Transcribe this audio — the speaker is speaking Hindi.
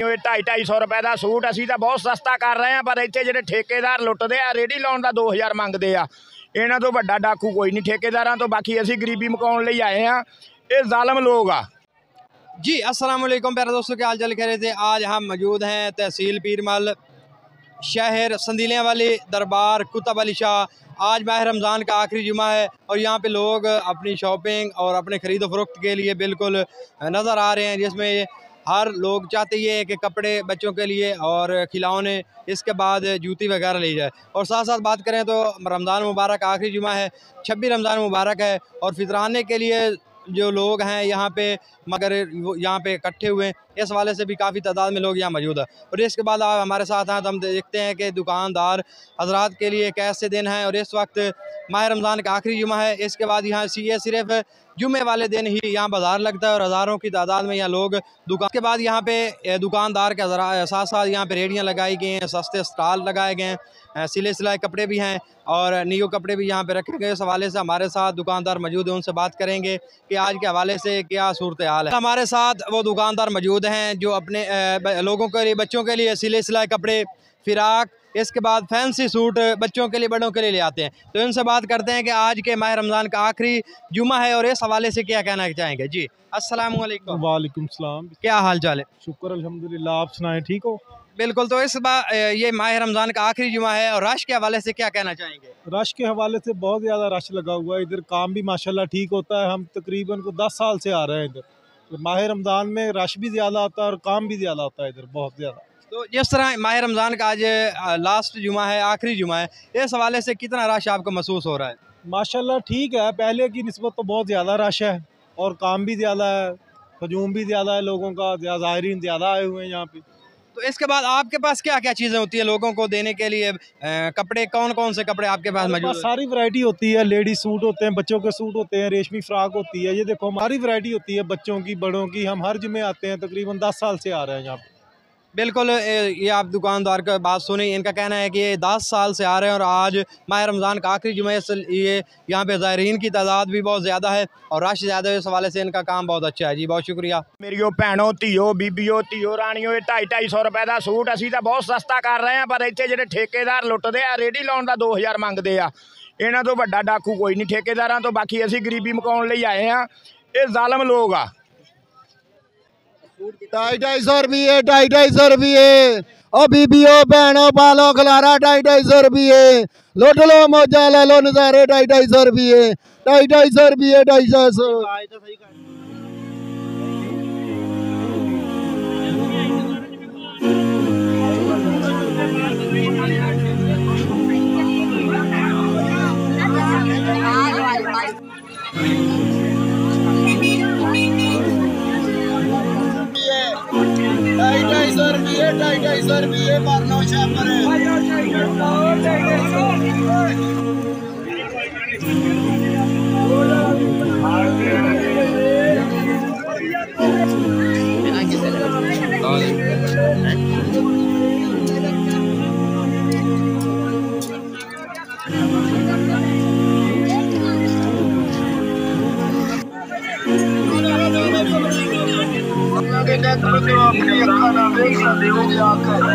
ਢਾਈ 250 ਰੁਪਏ ਦਾ ਸੂਟ ਅਸੀਂ ਤਾਂ ਬਹੁਤ ਸਸਤਾ ਕਰ ਰਹੇ ਆ ਪਰ ਇੱਥੇ ਜਿਹੜੇ ਠੇਕੇਦਾਰ ਲੁੱਟਦੇ ਆ ਰੇੜੀ ਲਾਉਣ ਦਾ 2000 ਮੰਗਦੇ ਆ ਇਹਨਾਂ ਤੋਂ ਵੱਡਾ ਡਾਕੂ ਕੋਈ ਨਹੀਂ ਠੇਕੇਦਾਰਾਂ ਤੋਂ ਬਾਕੀ ਅਸੀਂ ਗਰੀਬੀ ਮੁਕਾਉਣ ਲਈ ਆਏ ਆ ਇਹ ਜ਼ਾਲਮ ਲੋਕ ਆ जी अस्सलाम वालेकुम प्यारे दोस्तों क्या हाल चाल कह रहे थे आज हम मौजूद हैं तहसील पीरमल शहर संदीलियाँ वाली दरबार कुतब अली शाह आज माह रमज़ान का आखिरी जुमा है और यहाँ पे लोग अपनी शॉपिंग और अपने ख़रीद फरोख्त के लिए बिल्कुल नज़र आ रहे हैं जिसमें हर लोग चाहते ये है कि कपड़े बच्चों के लिए और खिलौने, इसके बाद जूती वगैरह ली जाए। और साथ साथ बात करें तो रमज़ान मुबारक आखिरी जुमा है, छब्बीस रमज़ान मुबारक है और फितराने के लिए जो लोग हैं यहाँ पे, मगर यहाँ पे इकट्ठे हुए हैं, इस वाले से भी काफ़ी तादाद में लोग यहाँ मौजूद है। और इसके बाद आप हमारे साथ हैं तो हम देखते हैं कि दुकानदार हजरात के लिए कैसे दिन हैं और इस वक्त माह रमज़ान का आखिरी जुमा है। इसके बाद यहाँ ये सिर्फ़ जुमे वाले दिन ही यहाँ बाज़ार लगता है और हज़ारों की तादाद में यहाँ लोग दुकान के बाद यहाँ पे दुकानदार के साथ साथ यहाँ पे रेडियाँ लगाई गई हैं, सस्ते स्टॉल लगाए गए हैं सिले सिलाए कपड़े भी हैं और न्यू कपड़े भी यहाँ पे रखे गए। इस हवाले से हमारे साथ दुकानदार मौजूद हैं, उनसे बात करेंगे कि आज के हवाले से क्या सूरत हाल है। हमारे साथ वो दुकानदार मौजूद हैं जो अपने लोगों के लिए, बच्चों के लिए सिले सिलाए कपड़े फिराक इसके बाद फैंसी सूट बच्चों के लिए बड़ों के लिए ले आते हैं। तो इनसे बात करते हैं कि आज के माह रमज़ान का आखिरी जुमा है और इस हवाले से क्या कहना चाहेंगे? जी अस्सलाम वालेकुम वालेकुम सलाम क्या हाल चाल है? शुक्र अल्हम्दुलिल्लाह आप सुनाएँ ठीक हो? बिल्कुल तो इस बार ये माह रमज़ान का आखिरी जुमा है और रश के हवाले से क्या कहना चाहेंगे? रश के हवाले से बहुत ज़्यादा रश लगा हुआ है। इधर काम भी माशाल्लाह ठीक होता है। हम तकरीबन को दस साल से आ रहे हैं इधर। तो माह रमज़ान में रश भी ज़्यादा आता है और काम भी ज़्यादा होता है इधर बहुत ज़्यादा। तो जिस तरह माह रमज़ान का आज लास्ट जुमा है आखिरी जुमा है इस हवाले से कितना रश आपको महसूस हो रहा है? माशाल्लाह ठीक है पहले की नस्बत तो बहुत ज़्यादा रश है और काम भी ज़्यादा है हजूम भी ज़्यादा है लोगों का ज़ाहरीन ज़्यादा आए हुए हैं यहाँ पे। तो इसके बाद आपके पास क्या क्या चीज़ें होती है लोगों को देने के लिए? कपड़े कौन कौन से कपड़े आपके पास मौजूद हैं? सारी वैरायटी होती है लेडीज़ सूट होते हैं बच्चों के सूट होते हैं रेशमी फ्राक होती है ये देखो हमारी वैरायटी होती है बच्चों की बड़ों की हम हर जुमे आते हैं तकरीबन दस साल से आ रहे हैं यहाँ पे। बिल्कुल ये आप दुकानदार का बात सुनी, इनका कहना है कि ये दस साल से आ रहे हैं और आज माह रमज़ान का आखिरी जुमे ये यहाँ पे ज़ायरीन की तादाद भी बहुत ज़्यादा है और रश ज़्यादा है इस हवाले से इनका काम बहुत अच्छा है। जी, बहुत शुक्रिया। मेरियो भैनों धियो बीबीओ धियो, रानियो ढाई ढाई सौ रुपए का सूट असी तो बहुत सस्ता कर रहे हैं, पर इतने जो ठेकेदार लुटते हैं रेहड़ी लाने का दो हज़ार मंगते हैं इन्हों तो व्डा डाकू कोई नहीं ठेकेदार तो बाकी असी गरीबी मकाने आए हैं ये जालम लोग आ। ढाई ढाई सौ रुपये ढाई ढाई सौ रुपये ओ बीबीओ बहनों पालो खलारा ढाई ढाई सौ रुपये लुट लो, मौजा ले लो, नजारे ढाई ढाई सौ रुपये ढाई ढाई सौ रुपये ढाई सौ मारना शापर के चेक करते हो अपनी अखा ना देख सकते हो कि आप कैसे